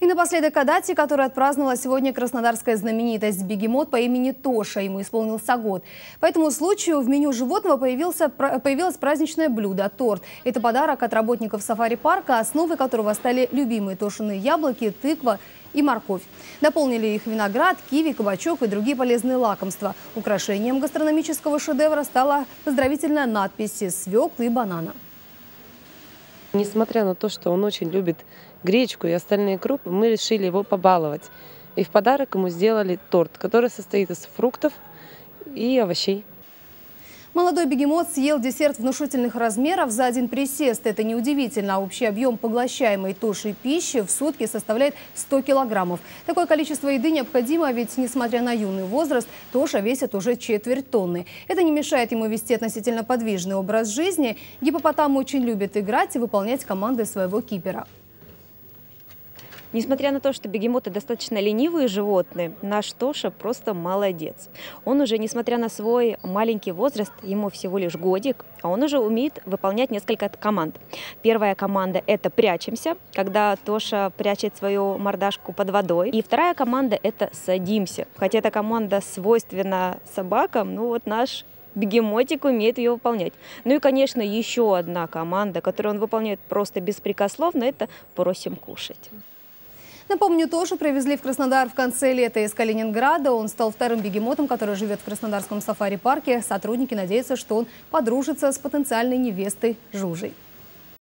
И напоследок о дате, которую отпраздновала сегодня краснодарская знаменитость бегемот по имени Тоша. Ему исполнился год. По этому случаю в меню животного появился, появилось праздничное блюдо – торт. Это подарок от работников сафари-парка, основой которого стали любимые тошиные яблоки, тыква и морковь. Наполнили их виноград, киви, кабачок и другие полезные лакомства. Украшением гастрономического шедевра стала поздравительная надпись «Свеклы и банана». Несмотря на то, что он очень любит гречку и остальные крупы, мы решили его побаловать. И в подарок ему сделали торт, который состоит из фруктов и овощей. Молодой бегемот съел десерт внушительных размеров за один присест. Это неудивительно. Общий объем поглощаемой тушей пищи в сутки составляет 100 килограммов. Такое количество еды необходимо, ведь, несмотря на юный возраст, Тоша весит уже четверть тонны. Это не мешает ему вести относительно подвижный образ жизни. Гипопотам очень любит играть и выполнять команды своего кипера. Несмотря на то, что бегемоты достаточно ленивые животные, наш Тоша просто молодец. Он уже, несмотря на свой маленький возраст, ему всего лишь годик, а он уже умеет выполнять несколько команд. Первая команда – это «прячемся», когда Тоша прячет свою мордашку под водой. И вторая команда – это «садимся». Хотя эта команда свойственна собакам, ну вот наш бегемотик умеет ее выполнять. Ну и, конечно, еще одна команда, которую он выполняет просто беспрекословно, это «просим кушать». Напомню, тоже привезли в Краснодар в конце лета из Калининграда. Он стал вторым бегемотом, который живет в Краснодарском сафари-парке. Сотрудники надеются, что он подружится с потенциальной невестой Жужей.